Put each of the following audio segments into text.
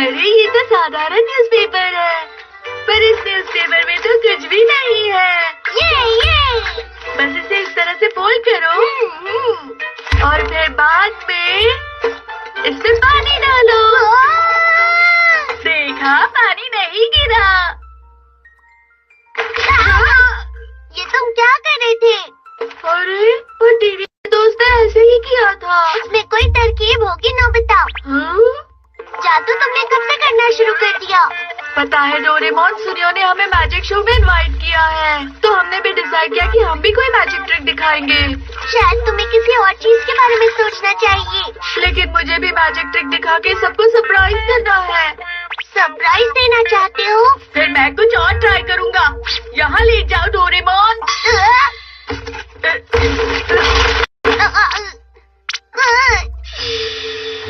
अरे ये तो साधारण न्यूज़पेपर है। पर इस न्यूज़पेपर में तो कुछ भी नहीं है। ये ये बस इसे इस तरह से फोल्ड करो। और फिर बाद में इसमें पानी डालो। देखा पानी नहीं गिरा। ये तुम क्या कर रहे थे? अरे वो टीवी दोस्त ने ऐसे ही किया था। इसमें कोई तरकीब होगी ना बताओ। हाँ? शुरू कर दिया। पता है डोरेमोन सूर्यो ने हमें मैजिक शो में इनवाइट किया है। तो हमने भी डिसाइड किया कि हम भी कोई मैजिक ट्रिक दिखाएँगे। शायद तुम्हें किसी और चीज़ के बारे में सोचना चाहिए। लेकिन मुझे भी मैजिक ट्रिक दिखा के सबको सरप्राइज़ करना है। सरप्राइज़ देना चाहते हो? फिर मैं कुछ और ट्राई करूँगा। यहाँ ले जाओ डोरेमोन।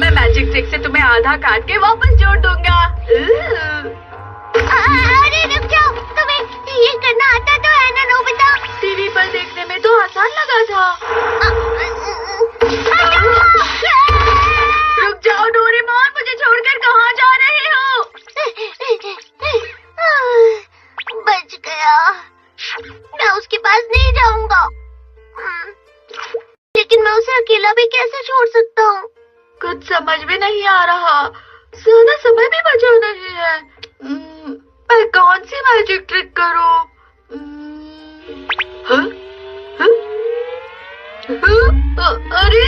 मैं मैजिक ट्रिक से तुम्हें आधा काट के वापस जोड़ दूँगा। अरे रुक जाओ तुम्हें ये करना आता तो है ना नोबिता टीवी पर देखने में तो आसान लगा था रुक जाओ डोरेमोन मुझे छोड़कर कहाँ जा रहे हो बच गया मैं उसके पास नहीं जाऊँगा लेकिन मैं उसे अकेला भी कैसे छोड़ सकता हूँ कुछ समझ में नहीं आ रहा ज़्यादा समय भी बचा नहीं है मैं कौन सी मैजिक ट्रिक करूँ हाँ? हाँ? हाँ? अरे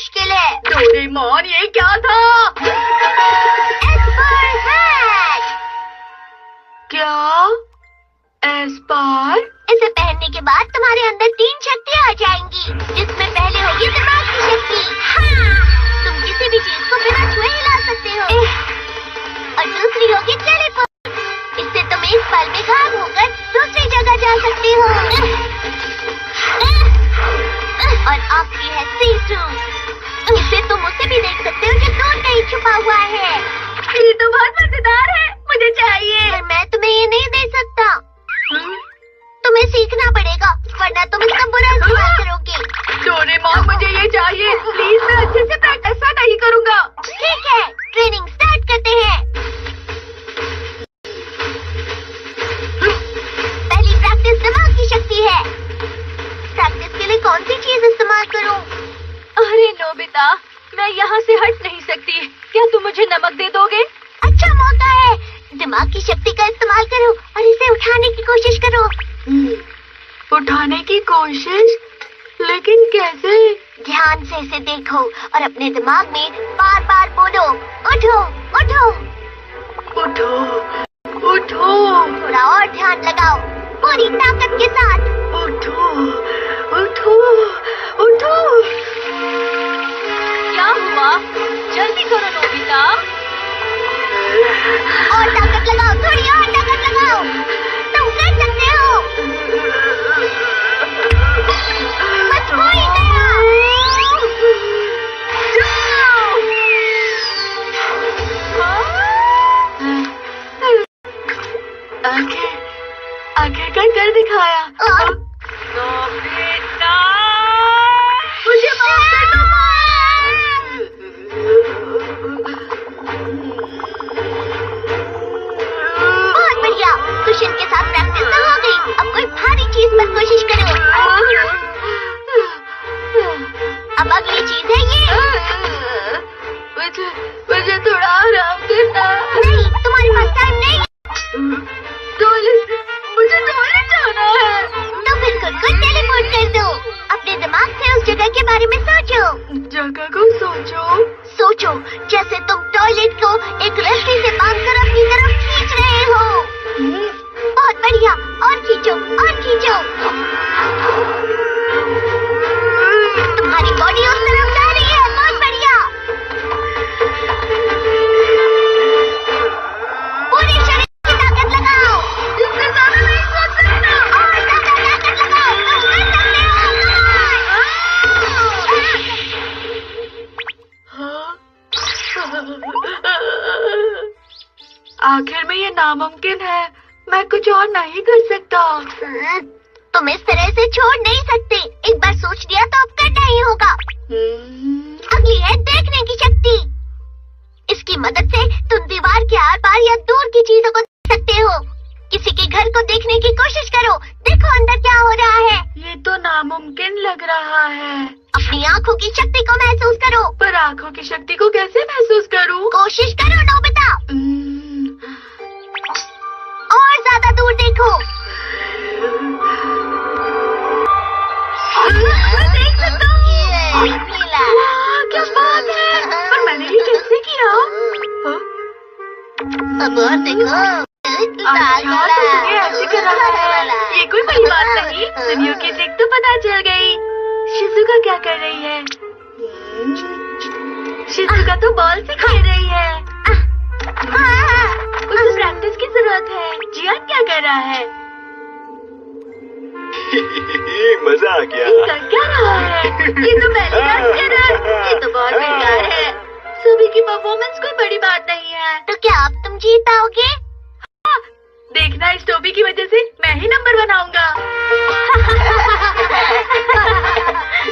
मुश्किल है डोरेमोन ये क्या था? क्या? एस्पार इसे पहनने के बाद तुम्हारे अंदर तीन शक्तियाँ आ जाएँगी। जिसमें पहले होगी दिमाग की शक्ति। हाँ, तुम किसी भी चीज़ को बिना छुए हिला सकते हो। और दूसरी होगी टेलीपोर्ट इससे तुम एक पल में गायब होकर दूसरी जगह जा सकते हो। और आपकी है सी तुम उसे भी देख सकते हो जो दूर कहीं छुपा हुआ है। ये तो बहुत मज़ेदार है। मुझे चाहिए। पर मैं तुम्हें ये नहीं दे सकता। तुम्हें सीखना पड़ेगा वरना तुम इसका बुरा इस्तेमाल करोगे। डोरेमोन मुझे ये चाहिए। प्लीज़ मैं अच्छे से प्रैक्टिस नहीं करूँगा। ठीक है ट्रेनिंग स्टार्ट करते हैं। पहली प्रैक्टिस दिमाग की शक्ति है। प्रैक्टिस के लिए कौन सी चीज़ इस्तेमाल करूँ? अरे नोबिता मैं यहाँ से हट नहीं सकती। क्या तुम मुझे नमक दे दोगे? अच्छा मौका है। दिमाग की शक्ति का इस्तेमाल करो और इसे उठाने की कोशिश करो। उठाने की कोशिश? लेकिन कैसे? ध्यान से इसे देखो और अपने दिमाग में बार बार बोलो उठो उठो उठो। उठो। आखिर में ये नामुमकिन है। मैं कुछ और नहीं कर सकता। हम्म, तुम इस तरह से छोड़ नहीं सकते। एक बार सोच लिया तो अब करना ही होगा। हम्म। अगली है देखने की शक्ति। इसकी मदद से तुम दीवार के आर पार या दूर की चीज़ों को देख सकते हो। किसी के घर को देखने की कोशिश करो। लग रहा है। अपनी आँखों की शक्ति को महसूस करो। पर आँखों की शक्ति को कैसे महसूस करूँ? कोशिश करो नोबिता। हम्म, और ज़्यादा दूर देखो। देख सकता हूँ। क्या बात है। पर मैंने ये कैसे किया? अब और देखो। ये कोई बड़ी बात नहीं दुनिया की ट्रिक तो पता चल गई शिजुका क्या कर रही है हम्म, शिजुका तो बॉल से खेल रही है उसे प्रैक्टिस की ज़रूरत है जियान क्या कर रहा है मज़ा आ गया ये क्या रहा है ये तो पहली डांस कर रहा है ये तो बहुत बेकार है। सभी की परफॉर्मेंस कोई बड़ी बात नहीं है। तो क्या अब तुम जीत पाओगे देखना इस टोपी की वजह से मैं ही नंबर बनाऊँगा।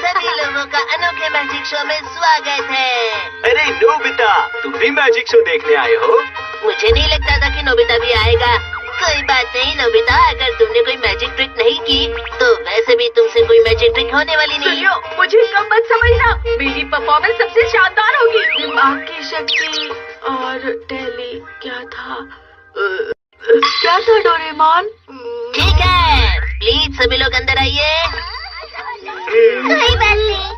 सभी लोगों का अनोखे मैजिक शो में स्वागत है। अरे नोबिता तुम भी मैजिक शो देखने आए हो? मुझे नहीं लगता था कि नोबिता भी आएगा। कोई बात नहीं नोबिता अगर तुमने कोई मैजिक ट्रिक नहीं की तो वैसे भी तुमसे कोई मैजिक ट्रिक होने वाली नहीं। सुनियो मुझे कम मत समझना। मेरी परफॉर्मेंस सबसे शानदार होगी। दिमाग की शक्ति और टेली क्या था? क्या था डोरेमोन? ठीक है। प्लीज़ सभी लोग अंदर आइए। कोई बात नहीं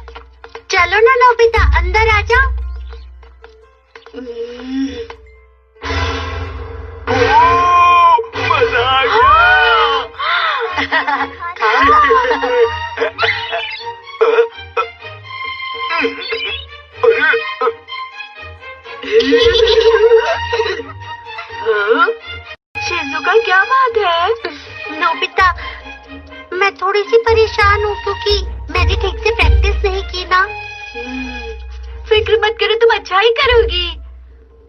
चलो ना नोबिता अंदर आ जाओ। फ़िक्र मत करो तुम अच्छा ही करोगी।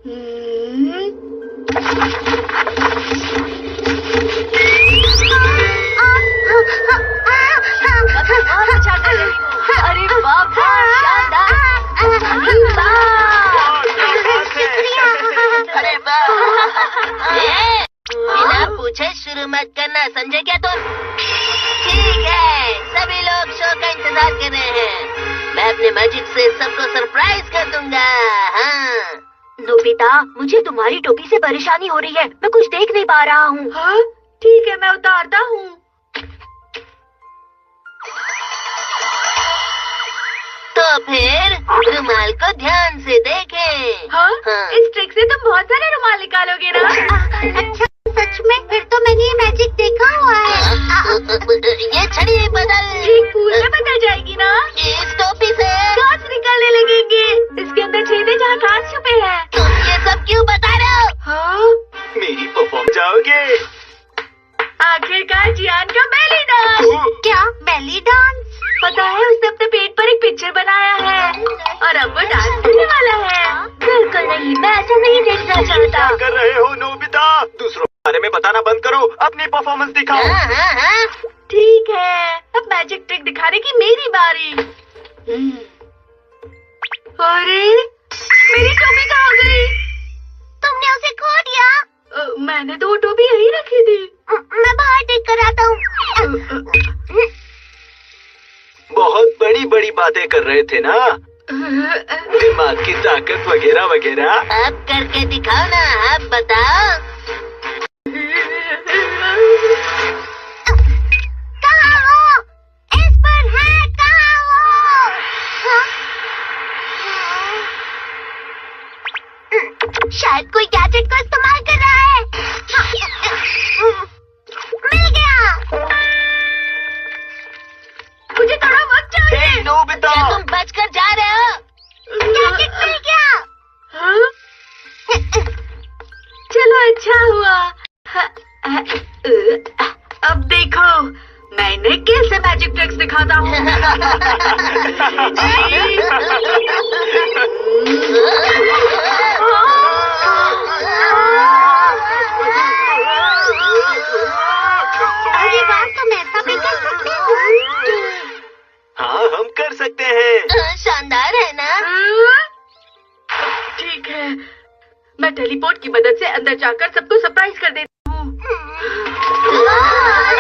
हम्म, अरे शानदार। बिना पूछे शुरू मत करना समझे क्या तुम? ठीक है सभी लोग शो का इंतज़ार कर रहे हैं। मैं अपने मैजिक से सबको सरप्राइज़ कर दूँगा हाँ। नोबिता मुझे तुम्हारी टोपी से परेशानी हो रही है। मैं कुछ देख नहीं पा रहा हूँ। हाँ ठीक है मैं उतारता हूँ। तो फिर रुमाल को ध्यान से देखें। हाँ हाँ। इस ट्रिक से तुम बहुत सारे रुमाल निकालोगे ना? अच्छा सच में फिर तो मैंने ये मैजिक देखा हुआ है। ये छड़ी बदल। एक फूल में बदल जाएगी ना? दिखाओ। हाँ, हाँ, हाँ। ठीक है। अब मैजिक ट्रिक दिखाने की मेरी बारी। हम्म। अरे मेरी टोपी कहाँ गई? तुमने उसे खो दिया। अ, मैंने तो वो टोपी यहीं रखी थी। मैं बाहर देख कर आता हूँ। बहुत बड़ी बड़ी बातें कर रहे थे ना? दिमाग की ताकत वगैरह वगैरह। अब करके दिखाओ ना अब बताओ। शायद कोई गैजेट को इस्तेमाल कर रहा है मिल गया मुझे थोड़ा वक्त हे चाहिए क्या तुम बचकर जा रहे हो गैजेट मिल गया हाँ? चलो अच्छा हुआ हाँ, हाँ, अ, अब देखो मैं इन्हें कैसे मैजिक ट्रिक्स दिखाता हूँ अरे वाह तुम ऐसा भी कर सकते हो। हाँ हम कर सकते हैं। शानदार है ना? ठीक है। मैं टेलीपोर्ट की मदद से अंदर जाकर सबको सरप्राइज़ कर देती हूँ। हाँ।